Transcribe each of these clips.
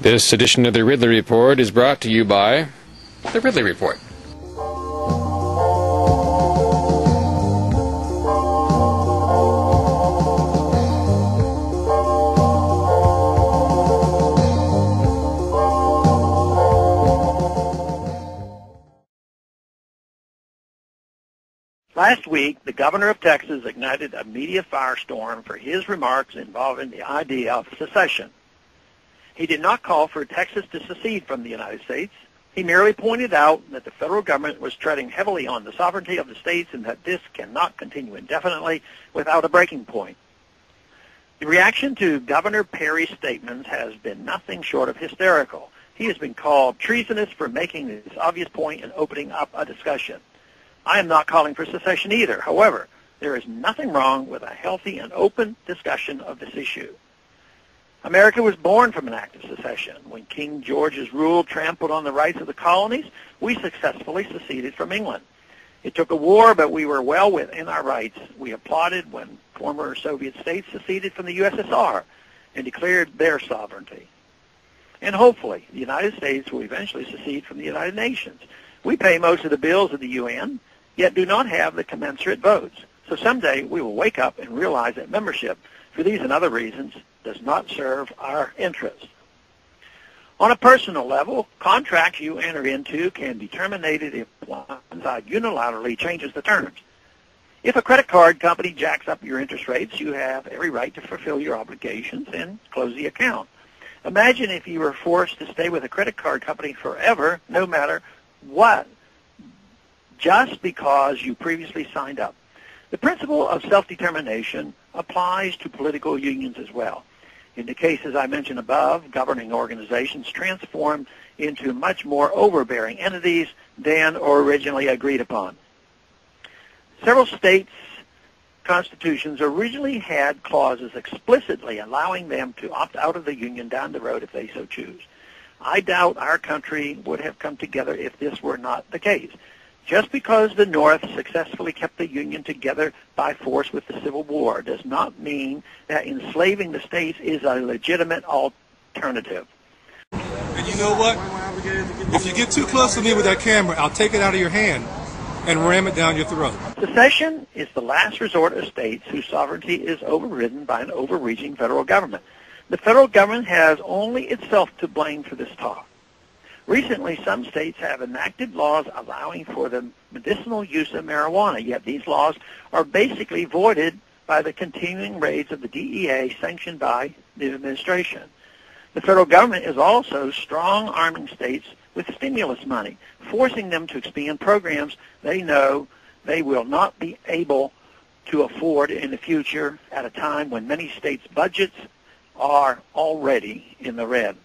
This edition of the Ridley Report is brought to you by the Ridley Report. Last week, the governor of Texas ignited a media firestorm for his remarks involving the idea of secession. He did not call for Texas to secede from the United States. He merely pointed out that the federal government was treading heavily on the sovereignty of the states and that this cannot continue indefinitely without a breaking point. The reaction to Governor Perry's statements has been nothing short of hysterical. He has been called treasonous for making this obvious point and opening up a discussion. I am not calling for secession either. However, there is nothing wrong with a healthy and open discussion of this issue. America was born from an act of secession. When King George's rule trampled on the rights of the colonies, we successfully seceded from England. It took a war, but we were well within our rights. We applauded when former Soviet states seceded from the USSR and declared their sovereignty. And hopefully, the United States will eventually secede from the United Nations. We pay most of the bills of the UN, yet do not have the commensurate votes. So someday we will wake up and realize that membership, for these and other reasons, does not serve our interests. On a personal level, contracts you enter into can be terminated if one side unilaterally changes the terms. If a credit card company jacks up your interest rates, you have every right to fulfill your obligations and close the account. Imagine if you were forced to stay with a credit card company forever, no matter what just because you previously signed up. The principle of self-determination applies to political unions as well. In the cases I mentioned above, governing organizations transform into much more overbearing entities than originally agreed upon. Several states' constitutions originally had clauses explicitly allowing them to opt out of the union down the road if they so choose. I doubt our country would have come together if this were not the case. Just because the North successfully kept the Union together by force with the Civil War does not mean that enslaving the states is a legitimate alternative. And you know what? If you get too close to me with that camera, I'll take it out of your hand and ram it down your throat. Secession is the last resort of states whose sovereignty is overridden by an overreaching federal government. The federal government has only itself to blame for this talk. Recently, some states have enacted laws allowing for the medicinal use of marijuana, yet these laws are basically voided by the continuing raids of the DEA sanctioned by the administration. The federal government is also strong-arming states with stimulus money, forcing them to expand programs they know they will not be able to afford in the future at a time when many states' budgets are already in the red.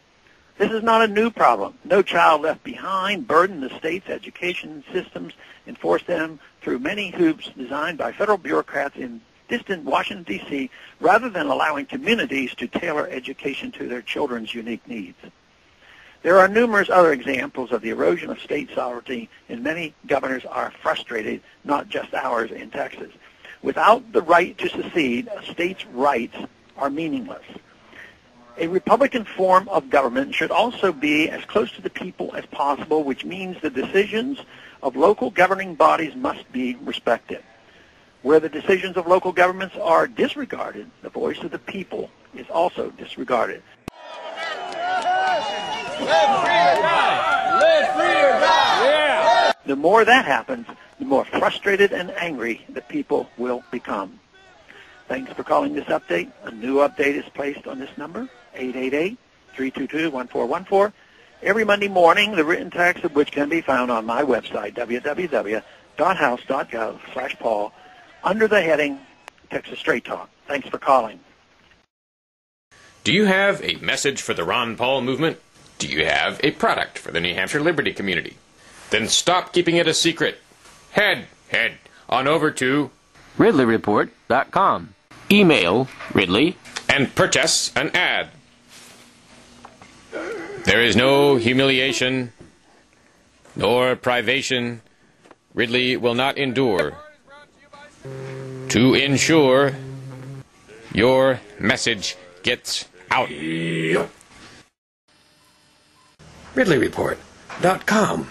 This is not a new problem. No Child Left Behind burdened the state's education systems and forced them through many hoops designed by federal bureaucrats in distant Washington, D.C., rather than allowing communities to tailor education to their children's unique needs. There are numerous other examples of the erosion of state sovereignty, and many governors are frustrated, not just ours in Texas. Without the right to secede, a state's rights are meaningless. A Republican form of government should also be as close to the people as possible, which means the decisions of local governing bodies must be respected. Where the decisions of local governments are disregarded, the voice of the people is also disregarded. The more that happens, the more frustrated and angry the people will become. Thanks for calling this update. A new update is placed on this number, 888-322-1414. Every Monday morning, the written text of which can be found on my website, www.house.gov slash Paul, under the heading Texas Straight Talk. Thanks for calling. Do you have a message for the Ron Paul movement? Do you have a product for the New Hampshire Liberty community? Then stop keeping it a secret. Head, head on over to RidleyReport.com. Email Ridley and purchase an ad. There is no humiliation nor privation Ridley will not endure to ensure your message gets out. RidleyReport.com.